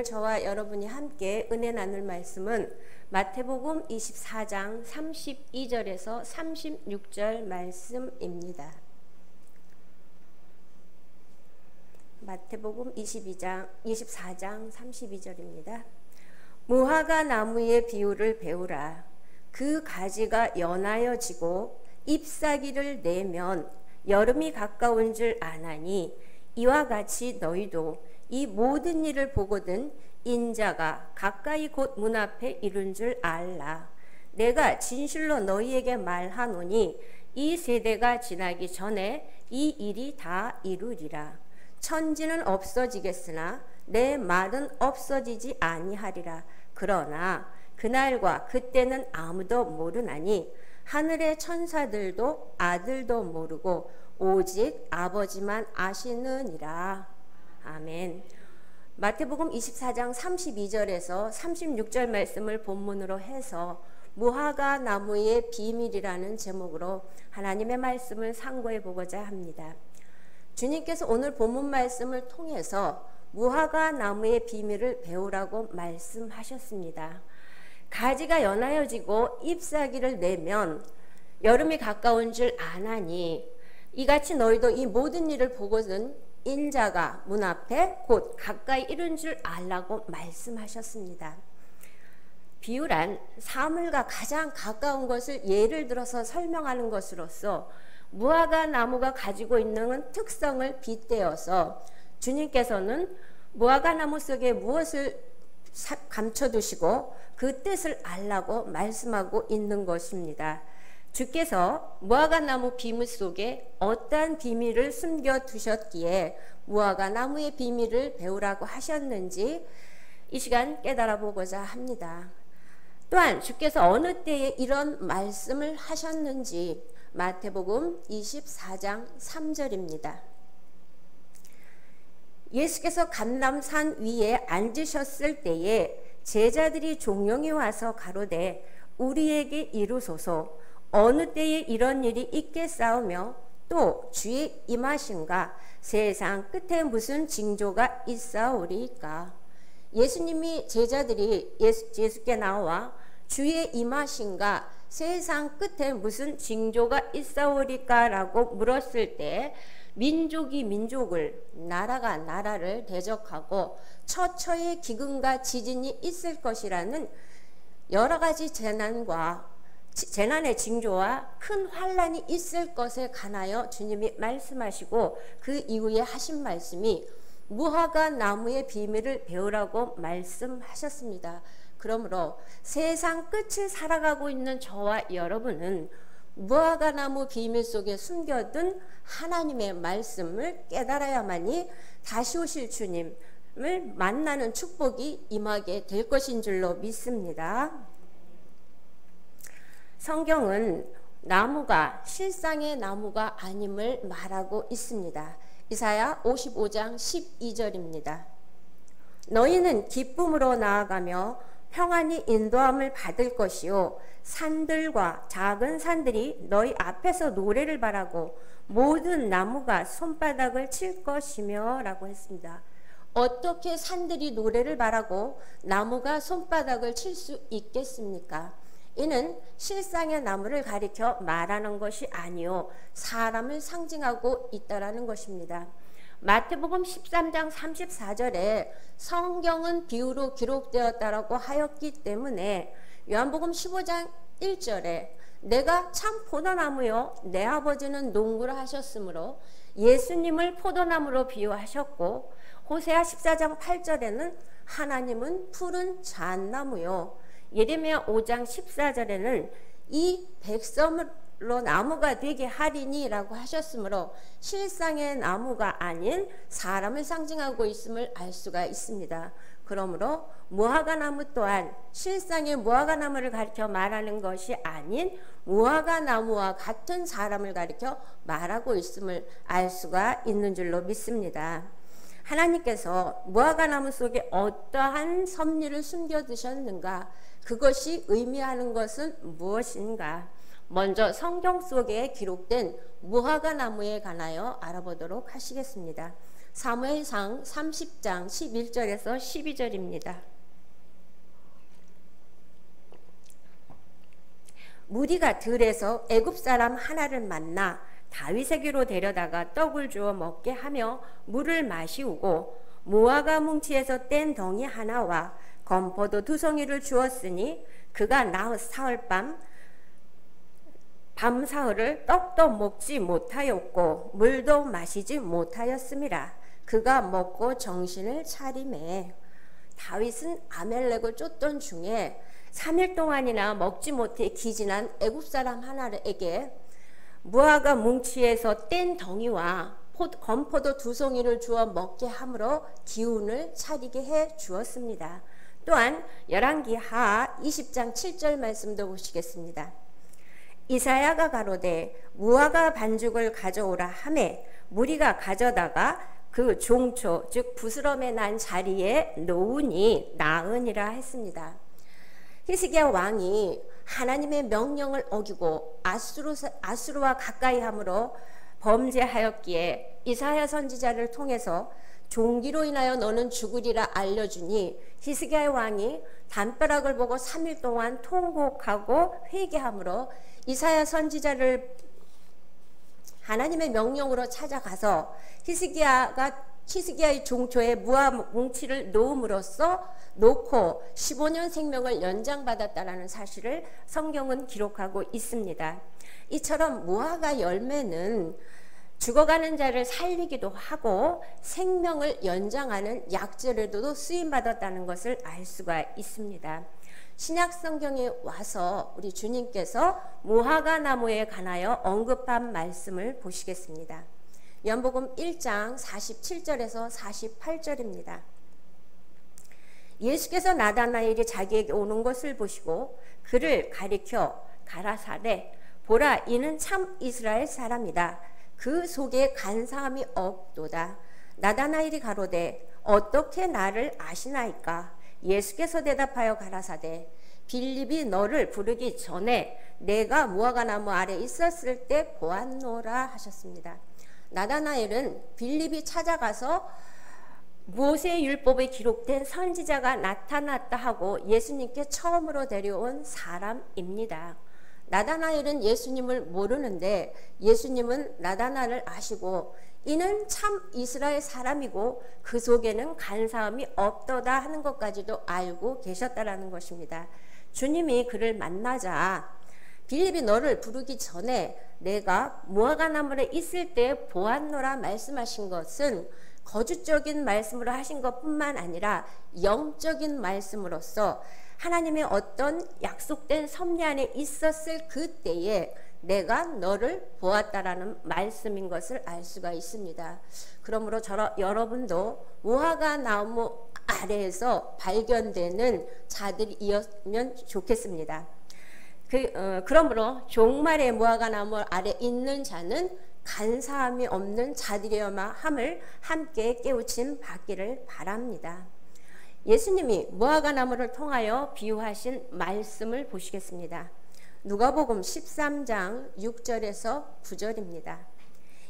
오늘 저와 여러분이 함께 은혜 나눌 말씀은 마태복음 24장 32절에서 36절 말씀입니다. 마태복음 22장 24장 32절입니다. 무화과 나무의 비유를 배우라. 그 가지가 연하여 지고 잎사귀를 내면 여름이 가까운 줄 아나니 이와 같이 너희도 이 모든 일을 보거든 인자가 가까이 곧 문 앞에 이른 줄 알라. 내가 진실로 너희에게 말하노니 이 세대가 지나기 전에 이 일이 다 이루리라. 천지는 없어지겠으나 내 말은 없어지지 아니하리라. 그러나 그날과 그때는 아무도 모르나니 하늘의 천사들도 아들도 모르고 오직 아버지만 아시느니라. 아멘. 마태복음 24장 32절에서 36절 말씀을 본문으로 해서 무화과 나무의 비밀이라는 제목으로 하나님의 말씀을 상고해 보고자 합니다. 주님께서 오늘 본문 말씀을 통해서 무화과 나무의 비밀을 배우라고 말씀하셨습니다. 가지가 연하여지고 잎사귀를 내면 여름이 가까운 줄 아나니 이같이 너희도 이 모든 일을 보거든 인자가 문 앞에 곧 가까이 이른 줄 알라고 말씀하셨습니다. 비유란 사물과 가장 가까운 것을 예를 들어서 설명하는 것으로서 무화과 나무가 가지고 있는 특성을 빗대어서 주님께서는 무화과 나무 속에 무엇을 감춰두시고 그 뜻을 알라고 말씀하고 있는 것입니다. 주께서 무화과 나무 비밀 속에 어떠한 비밀을 숨겨 두셨기에 무화과 나무의 비밀을 배우라고 하셨는지 이 시간 깨달아 보고자 합니다. 또한 주께서 어느 때에 이런 말씀을 하셨는지 마태복음 24장 3절입니다. 예수께서 감남산 위에 앉으셨을 때에 제자들이 종용이 와서 가로되 우리에게 이루소서 어느 때에 이런 일이 있겠사오며 또 주의 임하신가? 세상 끝에 무슨 징조가 있사오리까? 예수님이 제자들이 예수, 예수께 나와 주의 임하신가 세상 끝에 무슨 징조가 있사오리까라고 물었을 때 민족이 민족을 나라가 나라를 대적하고 처처의 기근과 지진이 있을 것이라는 여러 가지 재난과 재난의 징조와 큰 환란이 있을 것에 관하여 주님이 말씀하시고 그 이후에 하신 말씀이 무화과 나무의 비밀을 배우라고 말씀하셨습니다. 그러므로 세상 끝을 살아가고 있는 저와 여러분은 무화과 나무 비밀 속에 숨겨둔 하나님의 말씀을 깨달아야만이 다시 오실 주님을 만나는 축복이 임하게 될 것인 줄로 믿습니다. 성경은 나무가 실상의 나무가 아님을 말하고 있습니다. 이사야 55장 12절입니다. 너희는 기쁨으로 나아가며 평안히 인도함을 받을 것이요 산들과 작은 산들이 너희 앞에서 노래를 바라고 모든 나무가 손바닥을 칠 것이며 라고 했습니다. 어떻게 산들이 노래를 바라고 나무가 손바닥을 칠 수 있겠습니까? 이는 실상의 나무를 가리켜 말하는 것이 아니요 사람을 상징하고 있다라는 것입니다. 마태복음 13장 34절에 성경은 비유로 기록되었다라고 하였기 때문에 요한복음 15장 1절에 내가 참 포도나무요 내 아버지는 농구를 하셨으므로 예수님을 포도나무로 비유하셨고 호세아 14장 8절에는 하나님은 푸른 잣나무요. 예레미야 5장 14절에는 이 백성으 로 나무가 되게 하리니라고 하셨으므로 실상의 나무가 아닌 사람을 상징하고 있음을 알 수가 있습니다. 그러므로 무화과 나무 또한 실상의 무화과 나무를 가리켜 말하는 것이 아닌 무화과 나무와 같은 사람을 가리켜 말하고 있음을 알 수가 있는 줄로 믿습니다. 하나님께서 무화과 나무 속에 어떠한 섭리를 숨겨 두셨는가? 그것이 의미하는 것은 무엇인가? 먼저 성경 속에 기록된 무화과 나무에 관하여 알아보도록 하시겠습니다. 사무엘상 30장 11절에서 12절입니다. 무리가 들에서 애굽 사람 하나를 만나 다윗에게로 데려다가 떡을 주어 먹게 하며 물을 마시우고 무화과 뭉치에서 뗀 덩이 하나와 건포도 두 송이를 주었으니 그가 나흘 사흘 밤 밤 사흘을 떡도 먹지 못하였고 물도 마시지 못하였습니다. 그가 먹고 정신을 차림에 다윗은 아멜렉을 쫓던 중에 3일 동안이나 먹지 못해 기진한 애굽 사람 하나에게 무화과 뭉치에서 뗀 덩이와 건포도 두 송이를 주어 먹게 함으로 기운을 차리게 해 주었습니다. 또한 열왕기 하 20장 7절 말씀도 보시겠습니다. 이사야가 가로되 무화과 반죽을 가져오라 하매 무리가 가져다가 그 종초 즉 부스럼에 난 자리에 놓으니 나으니라 했습니다. 히스기야 왕이 하나님의 명령을 어기고 아수르, 아수르와 가까이 함으로 범죄하였기에 이사야 선지자를 통해서 종기로 인하여 너는 죽으리라 알려주니 히스기야 왕이 담벼락을 보고 3일 동안 통곡하고 회개함으로 이사야 선지자를 하나님의 명령으로 찾아가서 히스기야가 히스기야의 종초에 무화 뭉치를 놓음으로써 놓고 15년 생명을 연장받았다라는 사실을 성경은 기록하고 있습니다. 이처럼 무화과 열매는 죽어가는 자를 살리기도 하고 생명을 연장하는 약재로도 쓰임 받았다는 것을 알 수가 있습니다. 신약 성경에 와서 우리 주님께서 무화과 나무에 관하여 언급한 말씀을 보시겠습니다. 연복음 1장 47절에서 48절입니다. 예수께서 나다나엘이 자기에게 오는 것을 보시고 그를 가리켜 가라사대 보라 이는 참 이스라엘 사람이다. 그 속에 간사함이 없도다. 나다나엘이 가로되 어떻게 나를 아시나이까? 예수께서 대답하여 가라사대 빌립이 너를 부르기 전에 내가 무화과 나무 아래 있었을 때 보았노라 하셨습니다. 나다나엘은 빌립이 찾아가서 모세 율법에 기록된 선지자가 나타났다 하고 예수님께 처음으로 데려온 사람입니다. 나다나엘은 예수님을 모르는데 예수님은 나다나를 아시고 이는 참 이스라엘 사람이고 그 속에는 간사함이 없더다 하는 것까지도 알고 계셨다라는 것입니다. 주님이 그를 만나자 빌립이 너를 부르기 전에 내가 무화과 나무에 있을 때 보았노라 말씀하신 것은 거주적인 말씀으로 하신 것뿐만 아니라 영적인 말씀으로서 하나님의 어떤 약속된 섭리 안에 있었을 그때에 내가 너를 보았다라는 말씀인 것을 알 수가 있습니다. 그러므로 저 여러분도 무화과 나무 아래에서 발견되는 자들이었으면 좋겠습니다. 그, 어, 그러므로 종말의 무화과 나무 아래 있는 자는 간사함이 없는 자들이어야 함을 함께 깨우침 받기를 바랍니다. 예수님이 무화과 나무를 통하여 비유하신 말씀을 보시겠습니다. 누가복음 13장 6절에서 9절입니다.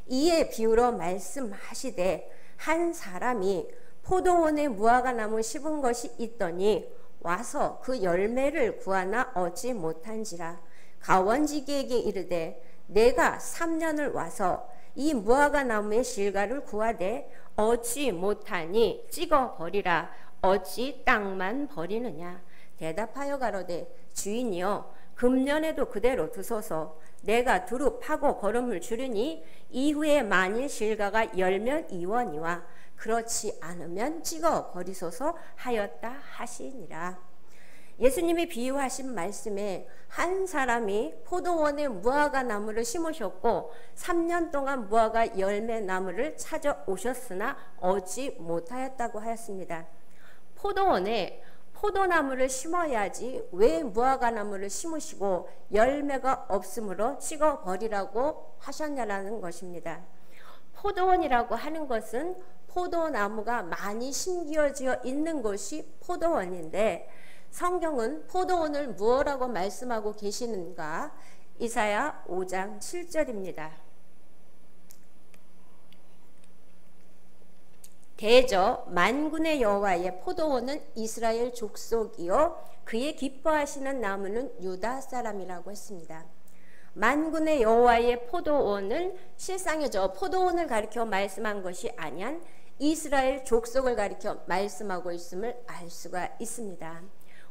이에 비유로 말씀하시되 한 사람이 포도원에 무화과 나무 심은 것이 있더니 와서 그 열매를 구하나 얻지 못한지라 가원지기에게 이르되 내가 3년을 와서 이 무화과 나무의 실과를 구하되 얻지 못하니 찍어 버리라 어찌 땅만 버리느냐 대답하여 가로되 주인이여 금년에도 그대로 두소서 내가 두루 파고 걸음을 주르니 이후에 만일 실과가 열면 이원이와 그렇지 않으면 찍어 버리소서 하였다 하시니라. 예수님이 비유하신 말씀에 한 사람이 포도원에 무화과 나무를 심으셨고 3년 동안 무화과 열매 나무를 찾아오셨으나 얻지 못하였다고 하였습니다. 포도원에 포도나무를 심어야지 왜 무화과 나무를 심으시고 열매가 없으므로 찍어 버리라고 하셨냐라는 것입니다. 포도원이라고 하는 것은 포도나무가 많이 심겨져 있는 곳이 포도원인데 성경은 포도원을 무엇라고 말씀하고 계시는가? 이사야 5장 7절입니다. 대저 만군의 여호와의 포도원은 이스라엘 족속이요 그의 기뻐하시는 나무는 유다 사람이라고 했습니다. 만군의 여호와의 포도원은 실상에 저 포도원을 가리켜 말씀한 것이 아니한 이스라엘 족속을 가리켜 말씀하고 있음을 알 수가 있습니다.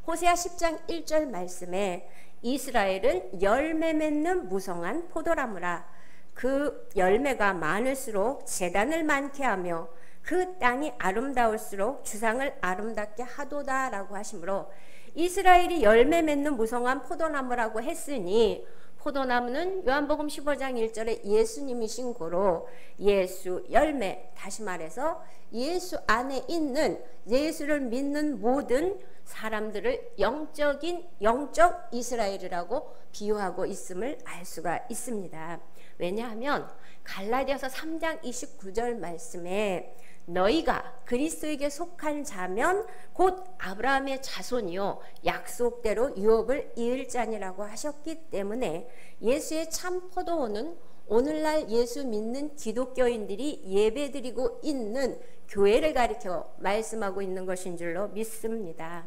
호세아 10장 1절 말씀에 이스라엘은 열매 맺는 무성한 포도나무라 그 열매가 많을수록 재단을 많게 하며 그 땅이 아름다울수록 주상을 아름답게 하도다라고 하시므로 이스라엘이 열매 맺는 무성한 포도나무라고 했으니 포도나무는 요한복음 15장 1절에 예수님이신 고로 예수 열매 다시 말해서 예수 안에 있는 예수를 믿는 모든 사람들을 영적인 영적 이스라엘이라고 비유하고 있음을 알 수가 있습니다. 왜냐하면 갈라디아서 3장 29절 말씀에 너희가 그리스도에게 속한 자면 곧 아브라함의 자손이요 약속대로 유업을 이을 자니라고 하셨기 때문에 예수의 참 포도원은 오늘날 예수 믿는 기독교인들이 예배드리고 있는 교회를 가리켜 말씀하고 있는 것인 줄로 믿습니다.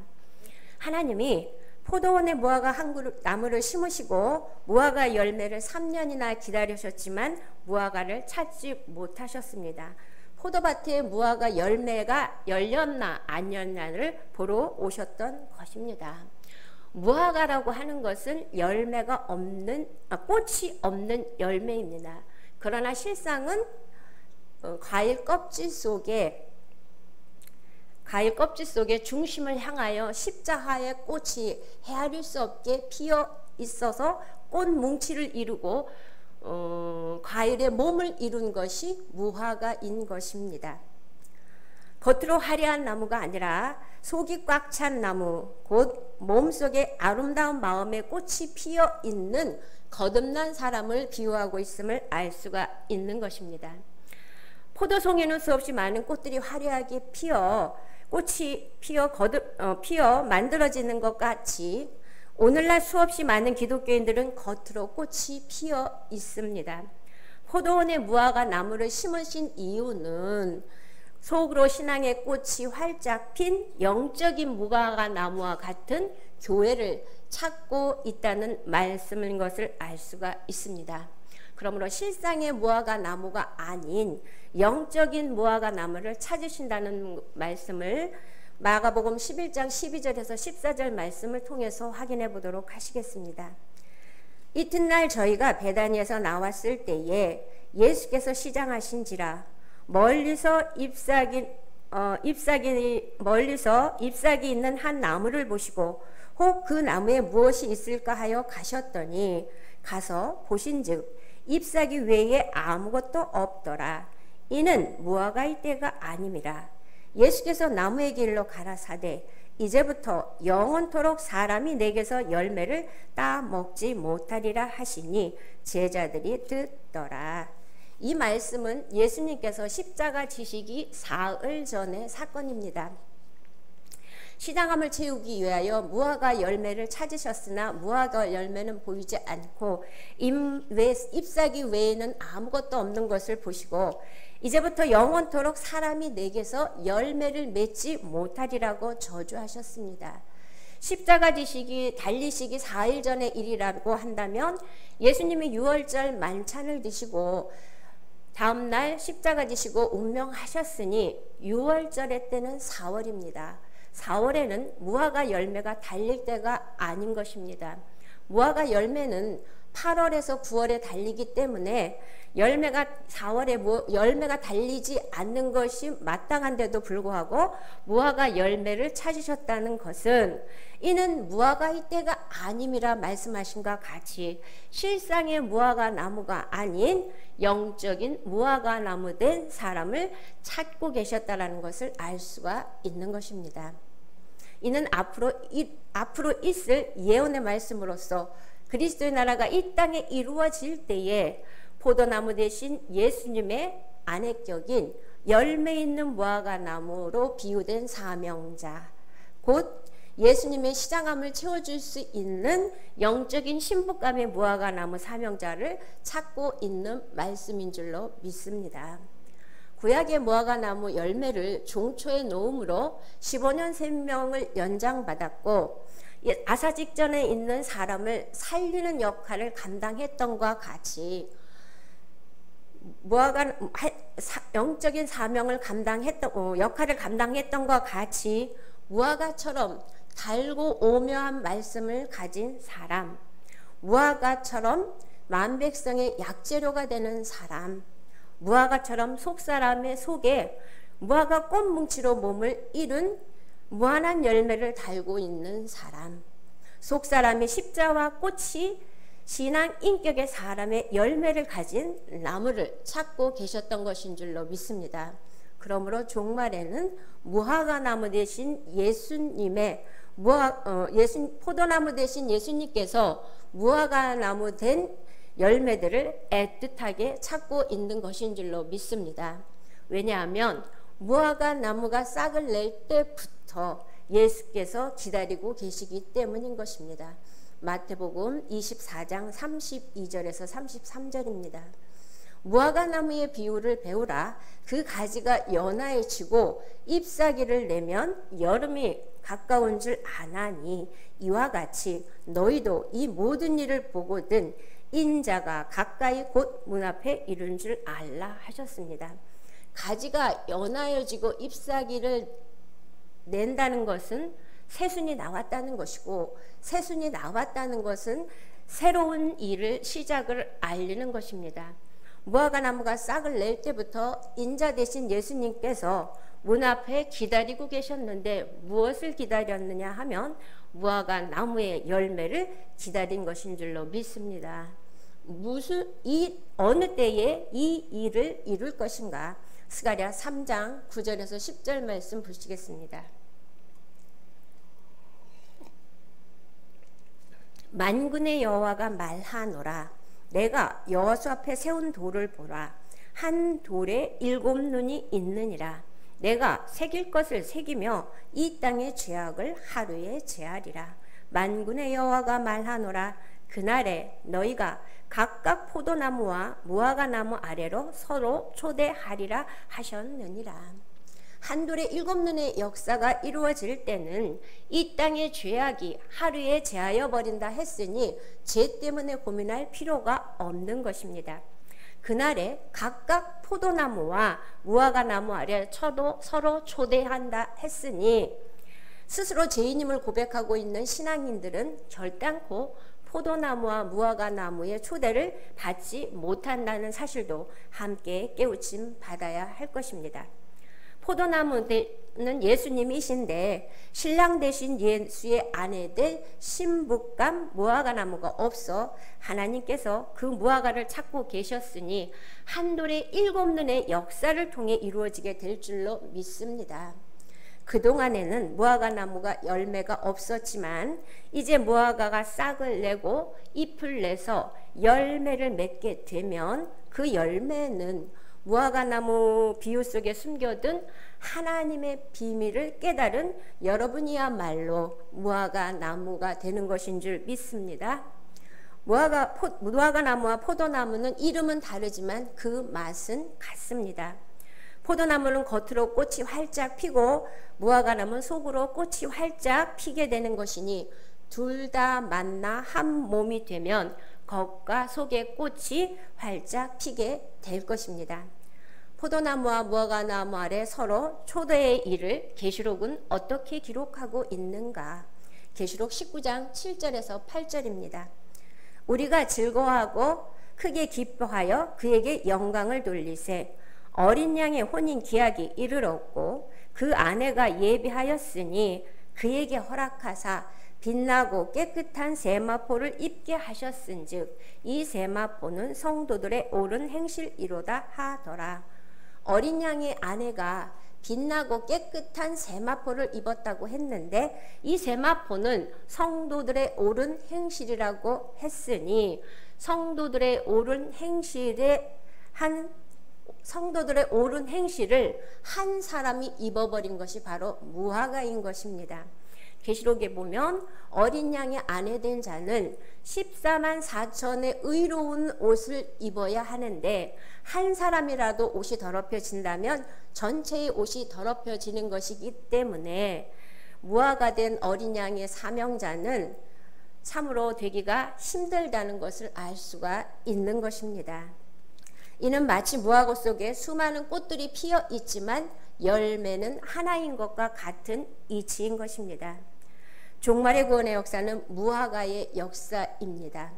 하나님이 포도원에 무화과 한 그룹 나무를 심으시고 무화과 열매를 3년이나 기다리셨지만 무화과를 찾지 못하셨습니다. 포도밭에 무화과 열매가 열렸나 안 열렸나를 보러 오셨던 것입니다. 무화과라고 하는 것은 열매가 없는 아, 꽃이 없는 열매입니다. 그러나 실상은 어, 과일 껍질 속에 과일 껍질 속에 중심을 향하여 십자가의 꽃이 헤아릴 수 없게 피어 있어서 꽃 뭉치를 이루고 어, 과일의 몸을 이룬 것이 무화과인 것입니다. 겉으로 화려한 나무가 아니라 속이 꽉 찬 나무, 곧 몸속에 아름다운 마음의 꽃이 피어 있는 거듭난 사람을 비유하고 있음을 알 수가 있는 것입니다. 포도송에는 수없이 많은 꽃들이 화려하게 피어 꽃이 피어 거듭 어, 피어 만들어지는 것 같이 오늘날 수없이 많은 기독교인들은 겉으로 꽃이 피어 있습니다. 포도원에 무화과 나무를 심으신 이유는 속으로 신앙의 꽃이 활짝 핀 영적인 무화과 나무와 같은 교회를 찾고 있다는 말씀인 것을 알 수가 있습니다. 그러므로 실상의 무화과 나무가 아닌 영적인 무화과 나무를 찾으신다는 말씀을 마가복음 11장 12절에서 14절 말씀을 통해서 확인해 보도록 하시겠습니다. 이튿날 저희가 베다니에서 나왔을 때에 예수께서 시장하신지라 멀리서 잎사귀 어, 잎사귀 멀리서 잎사귀 있는 한 나무를 보시고 혹 그 나무에 무엇이 있을까 하여 가셨더니 가서 보신즉 잎사귀 외에 아무것도 없더라. 이는 무화과일 때가 아님이라. 예수께서 나무의 길로 가라사대 이제부터 영원토록 사람이 내게서 열매를 따 먹지 못하리라 하시니 제자들이 듣더라. 이 말씀은 예수님께서 십자가 지시기 사흘 전의 사건입니다. 시장함을 채우기 위하여 무화과 열매를 찾으셨으나 무화과 열매는 보이지 않고 잎사귀 외에는 아무것도 없는 것을 보시고 이제부터 영원토록 사람이 내게서 열매를 맺지 못하리라고 저주하셨습니다. 십자가 지시기 달리시기 4일 전의 일이라고 한다면 예수님이 6월절 만찬을 드시고 다음날 십자가 지시고 운명하셨으니 6월절의 때는 4월입니다. 4월에는 무화과 열매가 달릴 때가 아닌 것입니다. 무화과 열매는 8월에서 9월에 달리기 때문에 열매가 4월에 뭐 열매가 달리지 않는 것이 마땅한데도 불구하고 무화과 열매를 찾으셨다는 것은 이는 무화과 이때가 아님이라 말씀하신과 같이 실상의 무화과 나무가 아닌 영적인 무화과 나무 된 사람을 찾고 계셨다라는 것을 알 수가 있는 것입니다. 이는 앞으로 앞으로 있을 예언의 말씀으로서 그리스도의 나라가 이 땅에 이루어질 때에 포도나무 대신 예수님의 안액격인 열매 있는 무화과 나무로 비유된 사명자 곧 예수님의 시장함을 채워줄 수 있는 영적인 신부감의 무화과 나무 사명자를 찾고 있는 말씀인 줄로 믿습니다. 구약의 무화과 나무 열매를 종초에 놓음으로 15년 생명을 연장받았고 아사 직전에 있는 사람을 살리는 역할을 감당했던과 같이 무화과 영적인 사명을 감당했던 어, 역할을 감당했던과 같이 무화과처럼 달고 오묘한 말씀을 가진 사람, 무화과처럼 만 백성의 약재료가 되는 사람, 무화과처럼 속 사람의 속에 무화과 꽃뭉치로 몸을 이룬 무한한 열매를 달고 있는 사람, 속 사람의 십자와 꽃이 신앙 인격의 사람의 열매를 가진 나무를 찾고 계셨던 것인 줄로 믿습니다. 그러므로 종말에는 무화과 나무 대신 예수님의 무화 어, 예수 포도나무 대신 예수님께서 무화과 나무 된 열매들을 애틋하게 찾고 있는 것인 줄로 믿습니다. 왜냐하면 무화과 나무가 싹을 낼 때부터 예수께서 기다리고 계시기 때문인 것입니다. 마태복음 24장 32절에서 33절입니다. 무화과 나무의 비유를 배우라. 그 가지가 연하해지고 잎사귀를 내면 여름이 가까운 줄 아나니 이와 같이 너희도 이 모든 일을 보거든 인자가 가까이 곧 문 앞에 이른 줄 알라 하셨습니다. 가지가 연하여지고 잎사귀를 낸다는 것은 새순이 나왔다는 것이고 새순이 나왔다는 것은 새로운 일을 시작을 알리는 것입니다. 무화과 나무가 싹을 낼 때부터 인자 대신 예수님께서 문 앞에 기다리고 계셨는데 무엇을 기다렸느냐 하면 무화과 나무의 열매를 기다린 것인 줄로 믿습니다. 무슨 이 어느 때에 이 일을 이룰 것인가? 스가랴 3장 9절에서 10절 말씀 보시겠습니다. 만군의 여호와가 말하노라. 내가 여호수 앞에 세운 돌을 보라. 한 돌에 일곱 눈이 있느니라. 내가 새길 것을 새기며 이 땅의 죄악을 하루에 제하리라. 만군의 여호와가 말하노라. 그날에 너희가 각각 포도나무와 무화과 나무 아래로 서로 초대하리라 하셨느니라 한돌의 일곱 눈의 역사가 이루어질 때는 이 땅의 죄악이 하루에 제하여 버린다 했으니 죄 때문에 고민할 필요가 없는 것입니다. 그날에 각각 포도나무와 무화과 나무 아래 쳐도 서로 초대한다 했으니 스스로 죄인임을 고백하고 있는 신앙인들은 결단코 포도나무와 무화과 나무의 초대를 받지 못한다는 사실도 함께 깨우침 받아야 할 것입니다. 포도나무는 예수님이신데 신랑 대신 예수의 아내들 신부감 무화과 나무가 없어 하나님께서 그 무화과를 찾고 계셨으니 한 돌의 일곱 눈의 역사를 통해 이루어지게 될 줄로 믿습니다. 그동안에는 무화과 나무가 열매가 없었지만 이제 무화과가 싹을 내고 잎을 내서 열매를 맺게 되면 그 열매는 무화과 나무 비유 속에 숨겨둔 하나님의 비밀을 깨달은 여러분이야말로 무화과 나무가 되는 것인 줄 믿습니다. 무화과, 포, 무화과 나무와 포도나무는 이름은 다르지만 그 맛은 같습니다. 포도나무는 겉으로 꽃이 활짝 피고 무화과 나무는 속으로 꽃이 활짝 피게 되는 것이니 둘 다 만나 한 몸이 되면 겉과 속의 꽃이 활짝 피게 될 것입니다. 포도나무와 무화과나무 아래 서로 초대의 일을 계시록은 어떻게 기록하고 있는가? 계시록 19장 7절에서 8절입니다. 우리가 즐거워하고 크게 기뻐하여 그에게 영광을 돌리세 어린 양의 혼인 기약이 이르렀고 그 아내가 예비하였으니 그에게 허락하사 빛나고 깨끗한 세마포를 입게 하셨은즉 이 세마포는 성도들의 옳은 행실이로다 하더라. 어린 양의 아내가 빛나고 깨끗한 세마포를 입었다고 했는데 이 세마포는 성도들의 옳은 행실이라고 했으니 성도들의 옳은 행실에 한 성도들의 옳은 행실을 한 사람이 입어버린 것이 바로 무화과인 것입니다. 계시록에 보면 어린 양의 아내 된 자는 14만 4천의 의로운 옷을 입어야 하는데 한 사람이라도 옷이 더럽혀진다면 전체의 옷이 더럽혀지는 것이기 때문에 무화가 된 어린 양의 사명자는 참으로 되기가 힘들다는 것을 알 수가 있는 것입니다. 이는 마치 무화과 속에 수많은 꽃들이 피어 있지만 열매는 하나인 것과 같은 이치인 것입니다. 종말의 구원의 역사는 무화과의 역사입니다.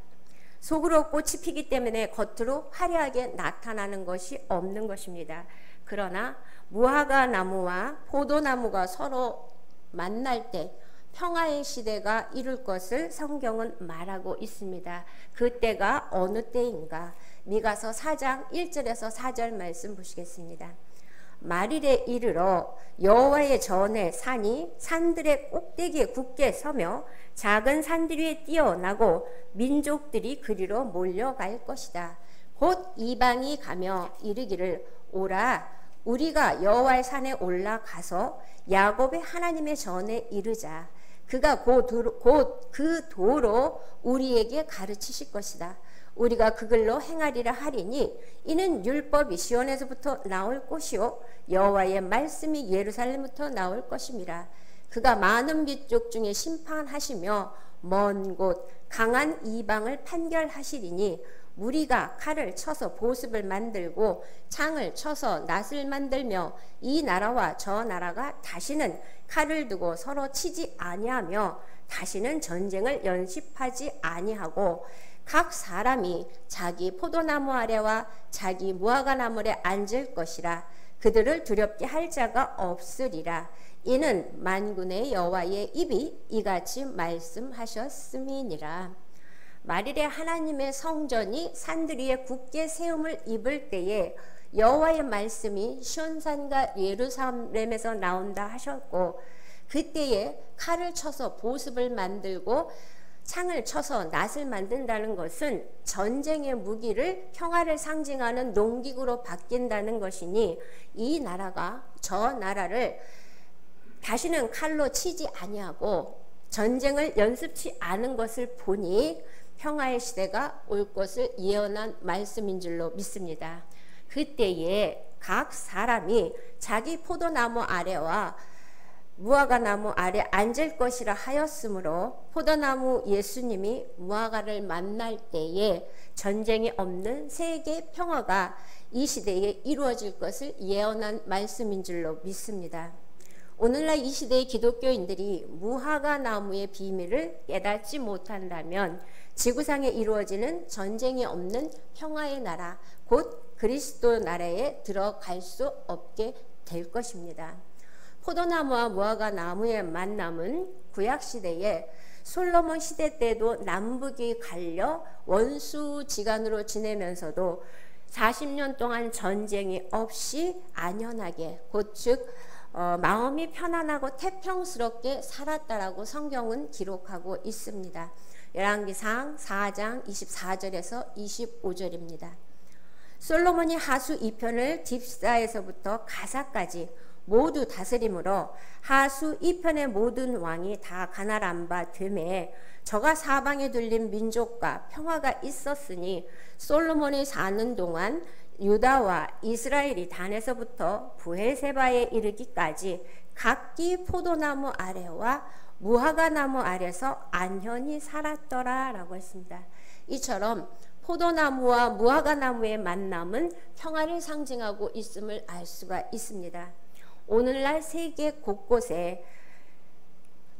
속으로 꽃이 피기 때문에 겉으로 화려하게 나타나는 것이 없는 것입니다. 그러나 무화과 나무와 포도나무가 서로 만날 때 평화의 시대가 이룰 것을 성경은 말하고 있습니다. 그때가 어느 때인가? 미가서 4장 1절에서 4절 말씀 보시겠습니다. 말일에 이르러 여호와의 전에 산이 산들의 꼭대기에 굳게 서며 작은 산들 위에 뛰어나고 민족들이 그리로 몰려갈 것이다. 곧 이방이 가며 이르기를 오라 우리가 여호와의 산에 올라가서 야곱의 하나님의 전에 이르자 그가 곧그 도로 우리에게 가르치실 것이다. 우리가 그걸로 행하리라 하리니 이는 율법이 시온에서부터 나올 것이요 여호와의 말씀이 예루살렘부터 나올 것임이라. 그가 많은 민족 중에 심판하시며 먼 곳 강한 이방을 판결하시리니 무리가 칼을 쳐서 보습을 만들고 창을 쳐서 낫을 만들며 이 나라와 저 나라가 다시는 칼을 두고 서로 치지 아니하며 다시는 전쟁을 연습하지 아니하고 각 사람이 자기 포도나무 아래와 자기 무화과 나무 에 앉을 것이라. 그들을 두렵게 할 자가 없으리라. 이는 만군의 여호와의 입이 이같이 말씀하셨음이니라. 말일에 하나님의 성전이 산들 위에 굳게 세움을 입을 때에 여호와의 말씀이 시온산과 예루살렘에서 나온다 하셨고 그때에 칼을 쳐서 보습을 만들고 창을 쳐서 낫을 만든다는 것은 전쟁의 무기를 평화를 상징하는 농기구로 바뀐다는 것이니 이 나라가 저 나라를 다시는 칼로 치지 아니하고 전쟁을 연습치 않은 것을 보니 평화의 시대가 올 것을 예언한 말씀인 줄로 믿습니다. 그때에 각 사람이 자기 포도나무 아래와 무화과 나무 아래 앉을 것이라 하였으므로 포도나무 예수님이 무화과를 만날 때에 전쟁이 없는 세계 평화가 이 시대에 이루어질 것을 예언한 말씀인 줄로 믿습니다. 오늘날 이 시대의 기독교인들이 무화과 나무의 비밀을 깨닫지 못한다면 지구상에 이루어지는 전쟁이 없는 평화의 나라, 곧 그리스도 나라에 들어갈 수 없게 될 것입니다. 포도나무와 무화과 나무의 만남은 구약 시대에 솔로몬 시대 때도 남북이 갈려 원수 지간으로 지내면서도 40년 동안 전쟁이 없이 안연하게 곧즉 어, 마음이 편안하고 태평스럽게 살았다라고 성경은 기록하고 있습니다. 열왕기상 4장 24절에서 25절입니다. 솔로몬이 하수 2편을 딥사에서부터 가사까지 모두 다스림으로 하수 이편의 모든 왕이 다 가나란 바 됨에 저가 사방에 둘린 민족과 평화가 있었으니 솔로몬이 사는 동안 유다와 이스라엘이 단에서부터 부엘세바에 이르기까지 각기 포도나무 아래와 무화과 나무 아래서 안현히 살았더라 라고 했습니다. 이처럼 포도나무와 무화과 나무의 만남은 평화를 상징하고 있음을 알 수가 있습니다. 오늘날 세계 곳곳에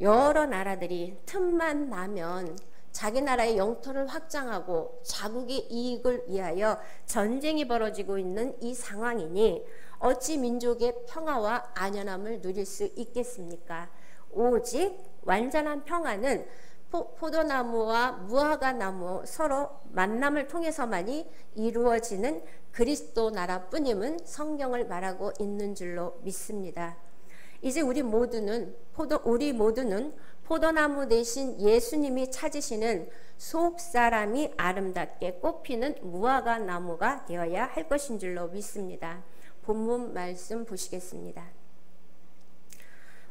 여러 나라들이 틈만 나면 자기 나라의 영토를 확장하고 자국의 이익을 위하여 전쟁이 벌어지고 있는 이 상황이니 어찌 민족의 평화와 안연함을 누릴 수 있겠습니까? 오직 완전한 평화는 포 도나무와 무화과 나무 서로 만남을 통해서만이 이루어지는 그리스도 나라뿐임은 성경을 말하고 있는 줄로 믿습니다. 이제 우리 모두는 포도 우리 모두는 포도나무 대신 예수님이 찾으시는 속 사람이 아름답게 꽃피는 무화과 나무가 되어야 할 것인 줄로 믿습니다. 본문 말씀 보시겠습니다.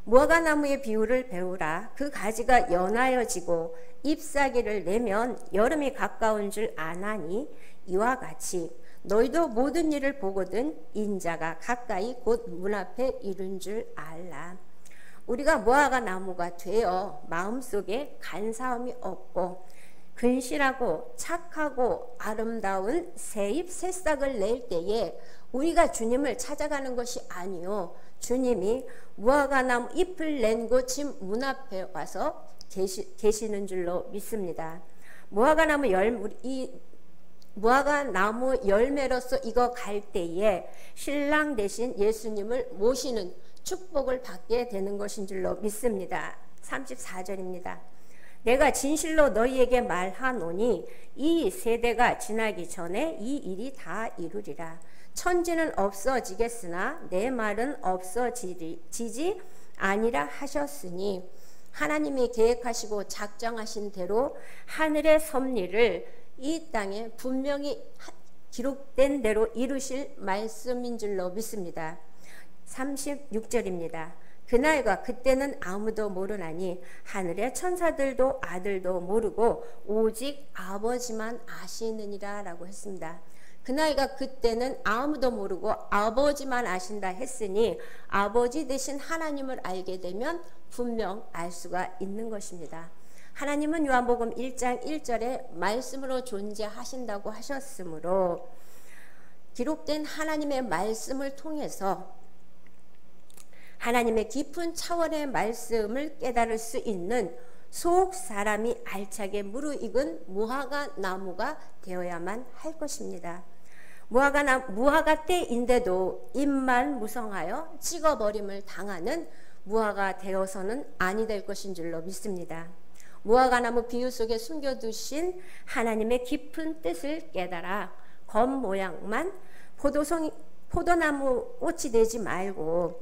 무화과 나무의 비유를 배우라. 그 가지가 연하여지고 잎사귀를 내면 여름이 가까운 줄 아나니 이와 같이 너희도 모든 일을 보거든 인자가 가까이 곧 문 앞에 이른 줄 알라. 우리가 무화과 나무가 되어 마음속에 간사함이 없고 근실하고 착하고 아름다운 새잎 새싹을 낼 때에 우리가 주님을 찾아가는 것이 아니요 주님이 무화과 나무 잎을 낸 곳인 문 앞에 와서 계시, 계시는 줄로 믿습니다. 무화과 나무 열, 이 무화과 나무 열매로서 이거 갈 때에 신랑 대신 예수님을 모시는 축복을 받게 되는 것인 줄로 믿습니다. 34절입니다. 내가 진실로 너희에게 말하노니 이 세대가 지나기 전에 이 일이 다 이루리라. 천지는 없어지겠으나 내 말은 없어지지 아니라 하셨으니 하나님이 계획하시고 작정하신 대로 하늘의 섭리를 이 땅에 분명히 기록된 대로 이루실 말씀인 줄로 믿습니다. 36절입니다. 그날과 그때는 아무도 모르나니 하늘의 천사들도 아들도 모르고 오직 아버지만 아시느니라 라고 했습니다. 그날과 그때는 아무도 모르고 아버지만 아신다 했으니 아버지 대신 하나님을 알게 되면 분명 알 수가 있는 것입니다. 하나님은 요한복음 1장 1절에 말씀으로 존재하신다고 하셨으므로 기록된 하나님의 말씀을 통해서 하나님의 깊은 차원의 말씀을 깨달을 수 있는 속 사람이 알차게 무르익은 무화과 나무가 되어야만 할 것입니다. 무화과 나 무화과 때인데도 입만 무성하여 찍어버림을 당하는 무화과 되어서는 아니 될 것인 줄로 믿습니다. 무화과 나무 비유 속에 숨겨두신 하나님의 깊은 뜻을 깨달아 겉 모양만 포도송 포도나무 꽃이 되지 말고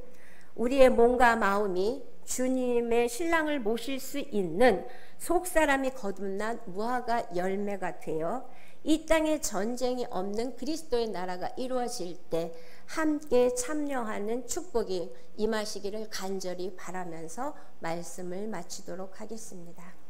우리의 몸과 마음이 주님의 신랑을 모실 수 있는 속사람이 거듭난 무화과 열매가 되어 이 땅에 전쟁이 없는 그리스도의 나라가 이루어질 때 함께 참여하는 축복이 임하시기를 간절히 바라면서 말씀을 마치도록 하겠습니다.